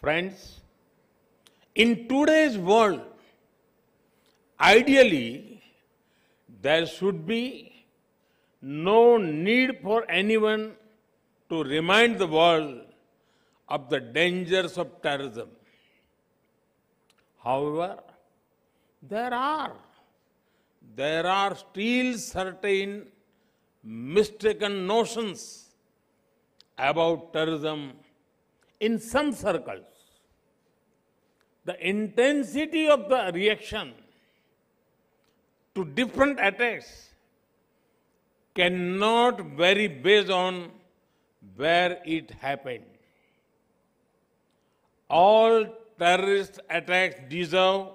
Friends, in today's world, ideally, there should be no need for anyone to remind the world of the dangers of terrorism. However, there are there are still certain mistaken notions about terrorism in some circles. The intensity of the reaction to different attacks cannot vary based on where it happened. All terrorist attacks deserve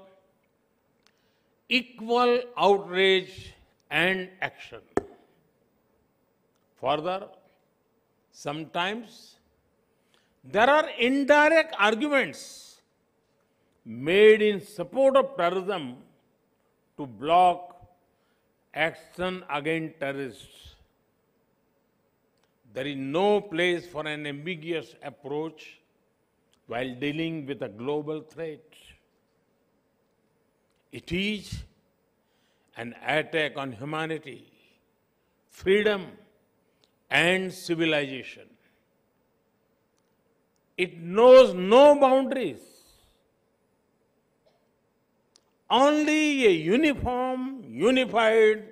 equal outrage and action. Further, sometimes there are indirect arguments made in support of terrorism to block action against terrorists. There is no place for an ambiguous approach while dealing with a global threat. It is an attack on humanity, freedom, and civilization. It knows no boundaries. Only a uniform, unified,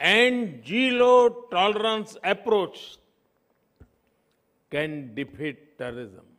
and zero tolerance approach can defeat terrorism.